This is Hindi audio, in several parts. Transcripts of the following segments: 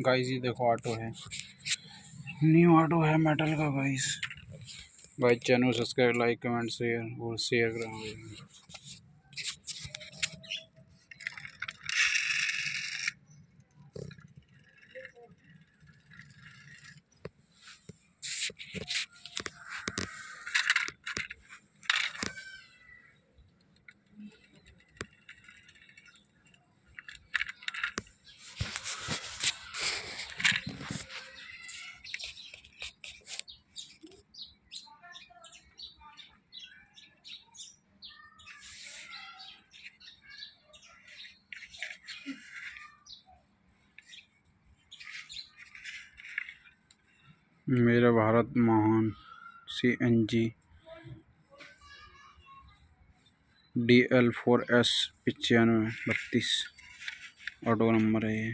गाइस ये देखो ऑटो है। न्यू ऑटो है मेटल का गाइस भाई channel subscribe like comment share और शेयर करें। मेरा भारत महान C N G D L four S पचानवे बत्तीस ऑटो नंबर है ये।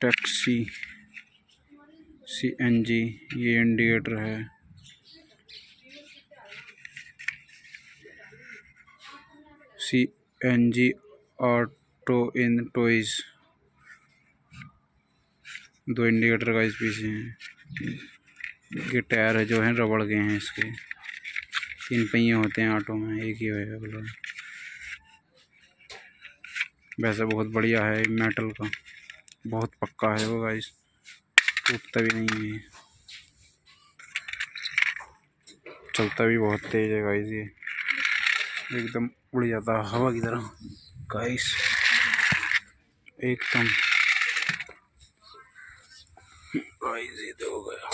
टैक्सी सी एन जी ये इंडिकेटर है। सी एन जी ऑटो इन टॉइज़ दो इंडिकेटर का इस पीछे हैं। ये टायर है, जो है, रबड़ के हैं इसके। तीन पहिए होते हैं ऑटो में, एक ही होएगा कलर वैसे बहुत बढ़िया है मेटल का। बहुत पक्का है वो गाइस। टूटता भी नहीं है। चलता भी बहुत तेज है गाइस ये। एकदम उड़ जाता है हवा की तरह। गाइस, एकदम। गाइस ये तो हो गया।